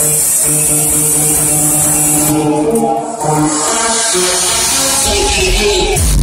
Hey, hey, hey.